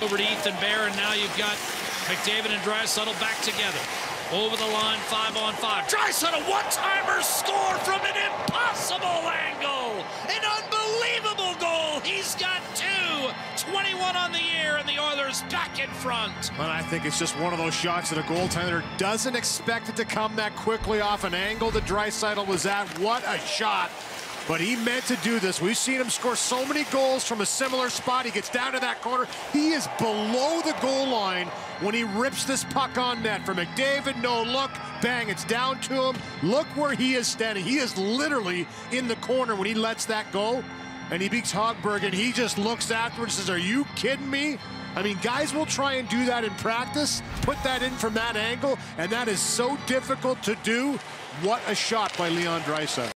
over to Ethan Bear, and now you've got McDavid and Draisaitl back together. Over the line, five on five. Draisaitl, one-timer score from an impossible angle. An unbelievable goal. He's got two. 21 on the year, and the Oilers back in front. And I think it's just one of those shots that a goaltender doesn't expect it to come that quickly off an angle that Draisaitl was at. What a shot. But he meant to do this. We've seen him score so many goals from a similar spot. He gets down to that corner. He is below the goal line when he rips this puck on net. For McDavid, no look. Bang, it's down to him. Look where he is standing. He is literally in the corner when he lets that go. And he beats Hogberg, and he just looks afterwards and says, are you kidding me? I mean, guys will try and do that in practice, put that in from that angle, and that is so difficult to do. What a shot by Leon Draisaitl.